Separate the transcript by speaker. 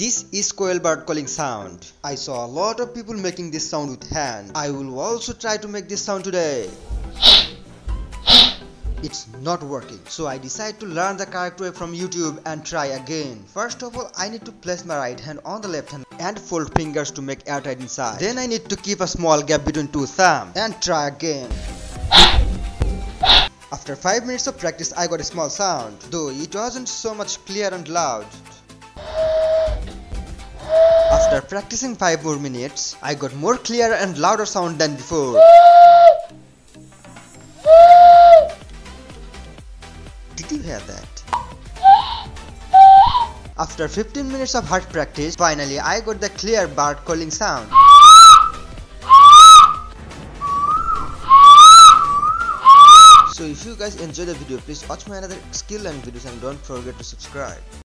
Speaker 1: This is koel bird calling sound. I saw a lot of people making this sound with hand. I will also try to make this sound today. It's not working. So I decide to learn the correct way from YouTube and try again. First of all, I need to place my right hand on the left hand and fold fingers to make airtight inside. Then I need to keep a small gap between two thumbs and try again. After 5 minutes of practice I got a small sound, though it wasn't so much clear and loud. After practicing 5 more minutes, I got more clear and louder sound than before. Did you hear that? After 15 minutes of hard practice, finally I got the clear bird calling sound. So if you guys enjoy the video, please watch my other skill and videos and don't forget to subscribe.